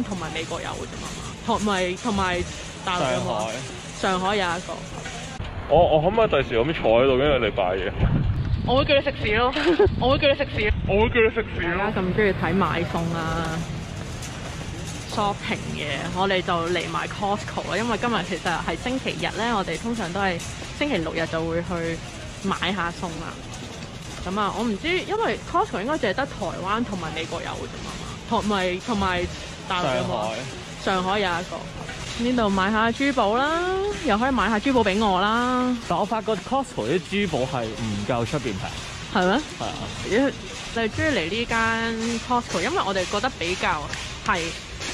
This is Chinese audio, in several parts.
灣同埋美國有嘅啫嘛，同埋同埋大陸有冇啊？上海有一個，我我可唔可以第時咁坐喺度，跟住你擺嘢？我會叫你食屎咯，我會叫你食屎。我會叫你食屎大家咁中意睇買餸啊、shopping 嘅，我哋就嚟埋 Costco 啦。因為今日其實係星期日咧，我哋通常都係星期六日就會去買下餸啦。咁啊，我唔知，因為 Costco 應該淨係得台灣同埋美國有嘅啫嘛，同埋同埋大陸有冇啊？上海有一個。呢度買下珠寶啦，又可以買下珠寶俾我啦，但我發覺 Costco 啲珠寶係唔夠出邊平，係咩？係啊，你係中意嚟呢間 Costco，因為我哋覺得比較係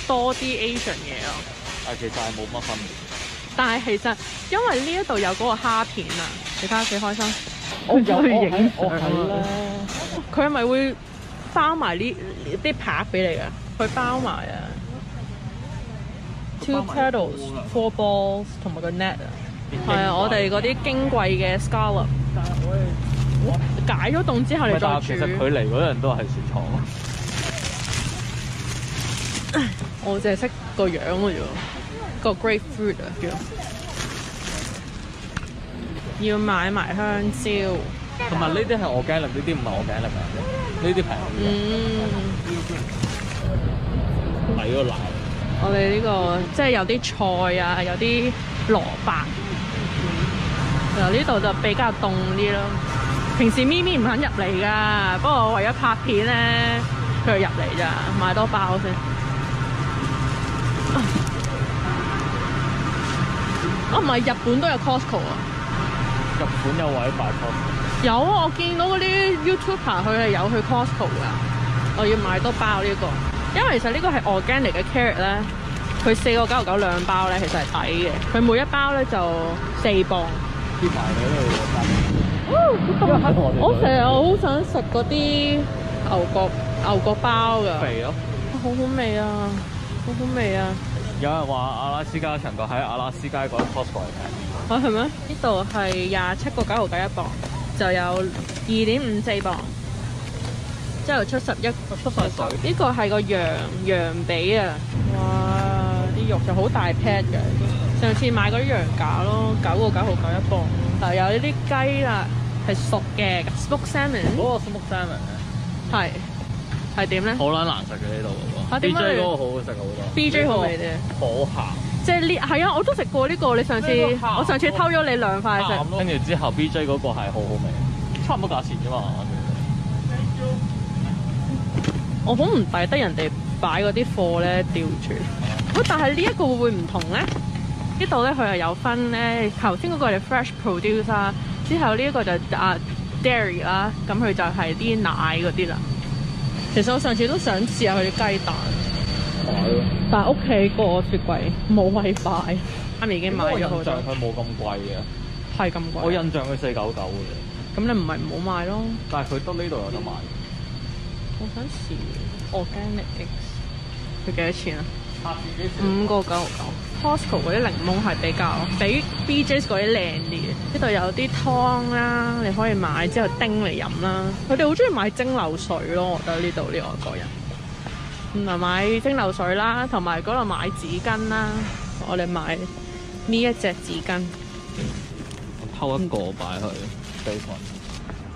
多啲 Asian 嘢咯。但其實係冇乜分別。但係其實因為呢一度有嗰個蝦片啊，你睇下幾開心。我有去影相啦，佢係咪會包埋呢啲拍俾你㗎？佢包埋啊，two 佢包埋 petals, four balls 同埋個 net 啊。係啊，我哋嗰啲矜貴嘅 scallop 但係我哋解咗凍之後你再但係其實佢煮。嚟嗰陣都係雪藏咯。我淨係識個樣嘅啫喎，個 grapefruit 啊叫。要買埋香蕉。同埋呢啲係我驚力，呢啲唔係我驚力啊！呢啲平嗯，啲，抵個奶。我哋呢、個即係有啲菜啊，有啲蘿蔔。然後呢度就比較凍啲咯。平時咪咪唔肯入嚟㗎，不過為咗拍片咧，佢就入嚟咋，買多包先。啊，唔係日本都有 Costco 啊！日本有位擺 Costco，有啊，我見到嗰啲 YouTuber 佢係有去 Costco 噶，我要買多包呢、個，因為其實呢個係 organic 嘅 carrot 咧，佢四個九毫九兩包咧，其實係抵嘅，佢每一包咧就四磅。貼埋你呢度我成日好想食嗰啲牛角牛角包㗎，肥咯。好好味啊，好好味啊！有人話阿拉斯加長角喺阿拉斯加嗰啲 Costco 係平。啊係咩？呢度係廿七個九毫九一磅，就有二點五四磅，之後出十一出十水呢個係個羊羊髀啊！哇！啲肉就好大 pat 嘅。上次買嗰啲羊架咯，九個九毫九一磅。就有呢啲雞啦，係熟嘅 smoked salmon，嗰個 smoked salmon 咧，係係點咧好撚難食嘅呢度嗰個。啊點解 BJ 你嗰個好好食好多。？BJ 好味啲。好鹹。即係呢係啊！我都食過呢、個。你上次我上次偷咗你兩塊食。跟住之後 BJ 嗰個係好好味，差唔多價錢啫嘛。我好唔抵得人哋擺嗰啲貨咧吊住。喂，但係呢一個會唔會唔同咧？呢度咧佢係有分咧，頭先嗰個係 fresh produce 啦，之後呢一個就啊 dairy 啦，咁佢就係啲奶嗰啲啦。其實我上次都想試下佢啲雞蛋，但係屋企個雪櫃冇位擺，媽咪已經買咗好多我印象，佢冇咁貴嘅，係咁貴。我印象佢四九九嘅，咁你唔係唔好買咯。但係佢得呢度有得賣。我想試 organic eggs，佢幾多錢啊？下次幾時？五個九毫九。Costco 嗰啲檸檬係比較比 BJ's 嗰啲靚啲嘅。呢度有啲湯啦，你可以買之後叮嚟飲啦。佢哋好中意買蒸餾水咯，我覺得呢度啲外國人。同埋買蒸餾水啦，同埋嗰度買紙巾啦。我哋買呢一隻紙巾，偷一個擺去。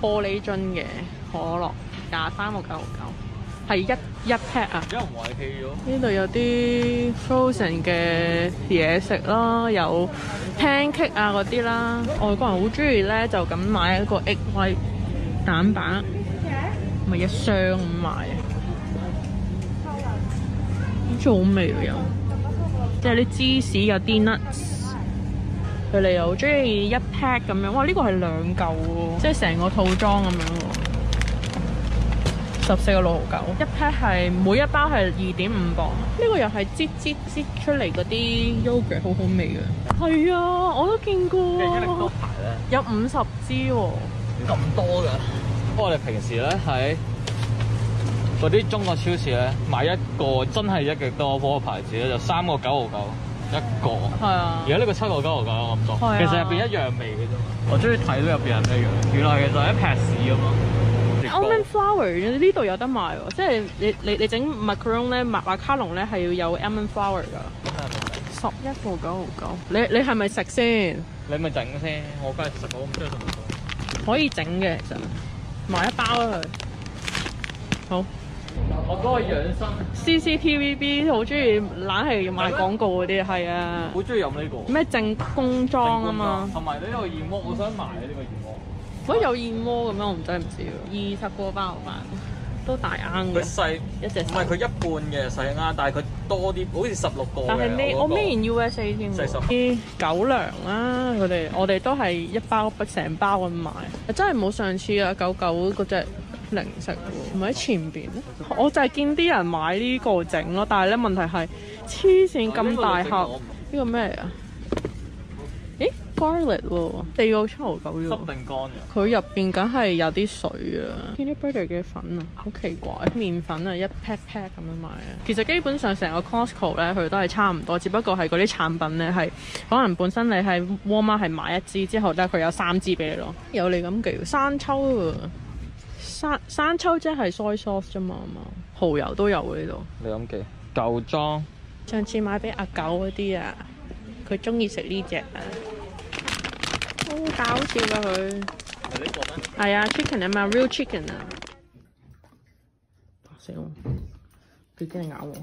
玻璃樽嘅可樂，廿三個九毫九，係一一 pack 啊！有人遺棄咗。呢度有啲 frozen 嘅嘢食啦，有 pancake 啊嗰啲啦。外國人好中意咧，就咁買一個 egg white 蛋白，咪一箱咁買。好似好味喎又，即係啲芝士有啲 nuts，佢哋又好中意一 pack 咁樣。哇！呢、個係兩嚿喎，即係成個套裝咁樣喎。十四個六毫九，一 pack 係每一包係二點五磅。呢、個又係擠擠擠出嚟嗰啲 yogurt，好好味嘅。係啊，我都見過嘅一力多啊，排咧，有五十支喎。咁多㗎。不過我哋平時咧喺嗰啲中國超市咧買一個真係一極多嗰個牌子咧，就三個九毫九一個。係啊而，家呢個七個九毫九咁多，其實入邊一樣味嘅啫嘛。我中意睇到入邊係咩樣，原來其實係一劈屎咁咯。Almond flour 呢度有得賣喎，即係你你你整 macaron 咧，麥馬卡龍咧係要有 almond flour 噶，十一個九毫九。你你係咪食先？你咪整先，我梗係食我唔中意食可以整嘅其實，買一包啦佢。好我嗰個養生，，CCTVB 好中意懶係賣廣告嗰啲，係啊。好中意飲呢個。咩正工裝啊嘛，同埋呢個燕窩，我想買呢個燕窩。如果有燕窩咁樣，我唔真係唔知喎。二十個包飯都大啱嘅，佢細，一隻唔係佢一半嘅細啱，但係佢多啲，好似十六個但係咩？我嗰個我 made in USA 添喎。啲狗糧啦，佢哋我哋都係一包成包咁買，真係冇上次啊狗狗嗰只零食喎，唔係喺前邊。我就係見啲人買呢個整咯，但係咧問題係黐線咁大盒，呢個咩嚟啊？咦 garlic 喎，四個七毫九啫喎濕定乾嘅。佢入邊梗係有啲水啊，peanut butter 嘅粉啊，好奇怪，麵粉啊一 pack pack 咁樣買啊。其實基本上成個 Costco 咧，佢都係差唔多，只不過係嗰啲產品咧係可能本身你係 Walmart 係買一支之後咧，佢有三支俾你咯。有你咁嘅生抽啊，生生抽即係 soy sauce 啫嘛，係嘛蠔油都有喎呢度。你咁記舊裝上次買俾阿狗嗰啲啊，佢中意食呢只啊，好搞笑噶佢。係呢個咩？係啊，chicken 啊嘛，real chicken 啊！嚇死我！佢真係咬我，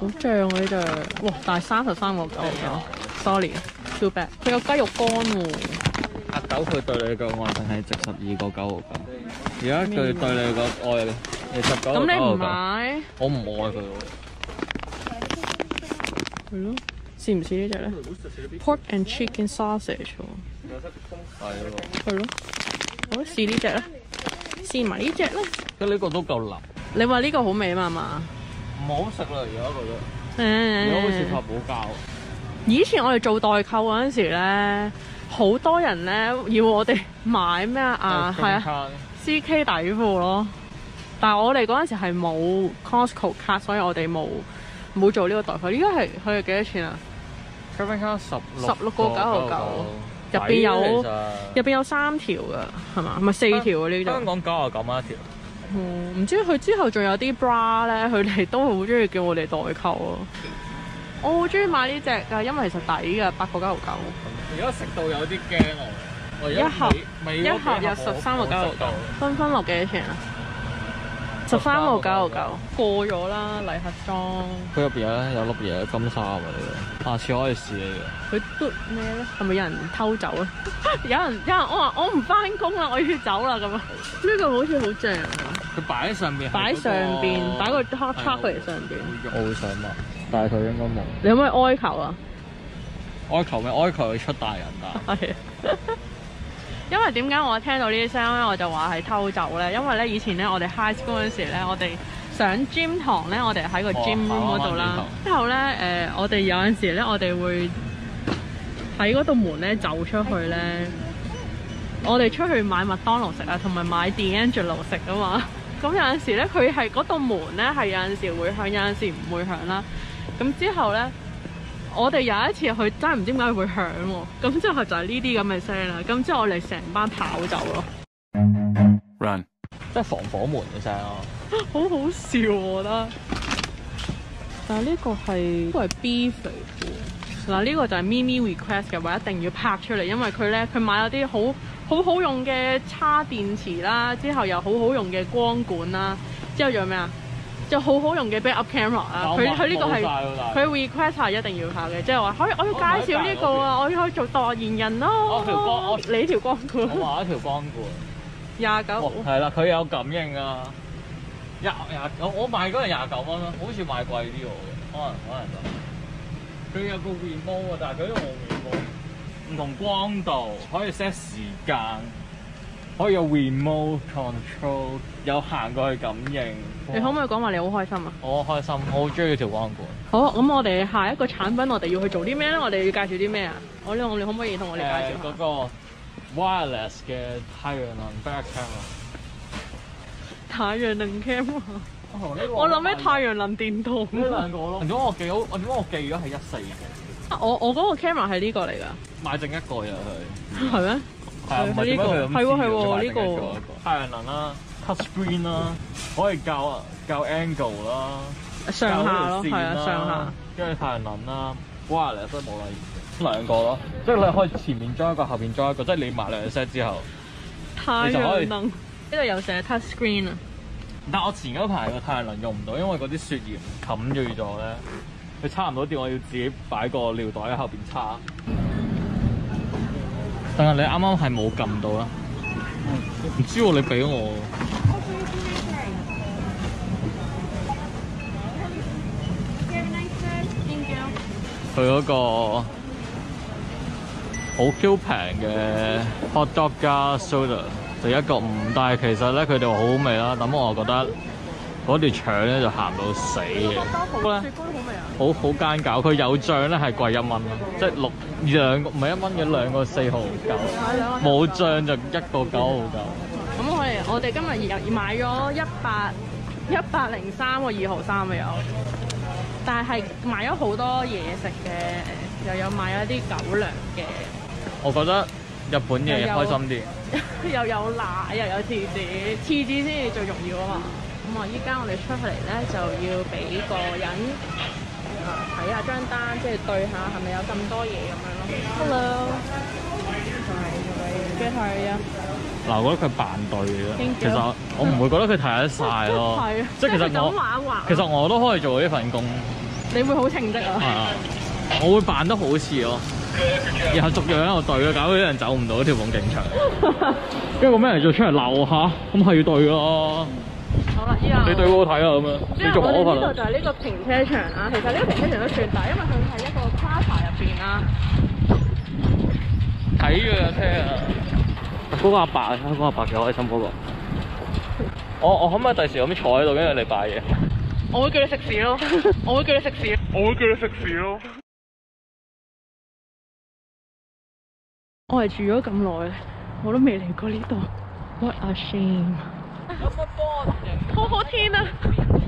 好脹啊呢对！哇，但係三十三個九九，sorry，too bad。佢有雞肉乾喎，阿狗佢對你嘅愛淨係值十二個九毫九，而家佢對你個愛你十九個咁你唔九毫九。買？我唔愛佢喎。係咯，試唔試呢只咧？Pork and chicken sausage 喎，係喎，係咯，好試呢只啦，試埋呢只啦。佢呢個都夠腍，你話呢個好味嘛嘛？唔好食啦而家覺得，誒而家好似發寶膠。以前我哋做代購嗰陣時咧，好多人咧要我哋買咩啊？係啊啊，，CK 底褲咯。但係我哋嗰陣時係冇 Costco 卡，所以我哋冇冇做呢個代購。依家係佢係幾多錢啊？十16個九毫九入邊有入邊有三條㗎，係嘛？唔係四條啊呢度。香港九啊九蚊一條，嗯唔知佢之後仲有啲 bra 咧，佢哋都好中意叫我哋代購啊。我好中意買呢只㗎，因為其實抵㗎，八個九毫九。而家食到有啲驚我。我一盒一盒有十三個九毫九，分分落幾多錢啊？十三號九號九，過咗啦，禮盒裝。佢入邊有咧有粒嘢金沙喎呢個，下次可以試嘅佢嘟咩咧？係咪有人偷走啊？有人有人我話我唔翻工啦，我要走啦咁啊！呢個好似好正啊！佢擺喺上邊係嗰個，擺上邊，擺個 hot 係 chocolate 上邊。我會想買，但係佢應該冇。你可唔可以哀求啊？哀求咩？哀求佢出大人啊。係。因為點解我聽到呢啲聲咧，我就話係偷走咧？因為咧以前咧我哋 high school 嗰陣時咧，我哋上 gym 堂咧，我哋喺個 gym room 嗰度啦。之後咧誒、我哋有陣時咧，我哋會喺嗰度門咧走出去咧，我哋出去買麥當勞食啊，同埋買 D'Angelo 食啊嘛。咁有陣時咧，佢係嗰道門咧係有陣時會響，有陣時唔會響啦。咁之後咧。我哋有一次去真係唔知點解會響喎，咁之後就係呢啲咁嘅聲啦，咁之後我哋成班跑走咯，Run。即係防火門嘅聲咯。好好笑我覺得。但係呢個係呢個係 beef 嚟嘅喎，嗱呢個就係咪咪 request 嘅話一定要拍出嚟，因為佢咧佢買咗啲好好好用嘅叉電池啦，之後又好好用嘅光管啦，之後仲有咩啊？就好好用嘅 backup camera 啊！佢佢呢個係。佢 request 係一定要考嘅，即係話可以我要介紹呢個啊，我要去做代言人咯。我條光我你條光管我買一條光管。廿九哦，係啦，佢有感應啊！廿廿我我買嗰陣廿九蚊咯，好似買貴啲喎，可能可能就佢有個 remote 啊，但係佢都冇 remote，唔同光度可以 set 時間，可以有 remote control，有行過去感應。你可唔可以講話你好開心啊？我好開心，我好中意條光管。好，咁我哋下一個產品我哋要去做啲咩咧？我哋要介紹啲咩啊？我呢，我你可唔可以同我哋介誒紹下？嗰個 wireless 嘅太陽能 back camera。太陽能 cam 啊！哦呢個我諗起太陽能電筒。呢兩個咯。點解我記好？我點解我記咗係一四嘅？我我嗰個 camera 係呢個嚟㗎，買剩一個又佢。係咩？係啊，唔係呢個點解佢咁係喎係喎呢呢個太陽能啦，touch screen 啦，可以校校 angle 啦，上下咯，校條線係啊啦上下。，跟住太陽能啦，wireless 都冇啦，兩個咯，即係你可以前面裝一個，後面裝一個，即係你買兩 set 之後。太你就可以陽能呢度有寫 touch screen 啊，但我前嗰排個太陽能用唔到，因為嗰啲雪鹽冚住咗咧，佢叉唔到電，我要自己擺個尿袋喺後邊叉。但係你啱啱係冇撳到啦，唔知喎，你俾我。佢嗰個好 Q 平嘅 hot dog 加 soda 就一個五，但係其實咧佢哋話好好味啦。咁我覺得嗰條腸咧就鹹到死嘅。咧雪糕好味啊！好好奸搞，佢有醬咧係貴一蚊咯，即係六兩個唔係一蚊嘅兩個四毫九，冇醬就一個九毫九。咁我哋我哋今日又買咗一百一百零三個二毫三嘅有，但係買咗好多嘢食嘅，又有買咗啲狗糧嘅，我覺得日本嘢開心啲。又有奶又有廁紙，廁紙先至最重要啊嘛。咁啊，依家我哋出嚟咧就要俾個人啊睇下張單，即係對下係咪有咁多嘢咁樣咯。Hello，係係啊。嗱，我覺得佢扮對嘅其實我唔會覺得佢睇得晒咯即係其實我其實我都可以做呢份工，你會好稱職啊！係啊，我會扮得好似咯，然後逐樣喺度對咯，搞到啲人走唔到條鳳景場。跟住個咩人做出嚟鬧下，咁係要對咯。好啦，依家你對我睇啊咁樣，你做因為我哋我份啊。呢度就係呢個停車場啦。其實呢個停車場都算大，因為佢係一個 plaza 入邊啦。睇嘅車啊！嗰個阿伯啊，嗰個阿伯幾開心嗰個。我我可唔可以第時咁坐喺度，跟住你拜嘢？我會叫你食屎咯，我會叫你食屎。我會叫你食屎咯。我係住咗咁耐，我都未嚟過呢度。What a shame！有冇波？好好听啊！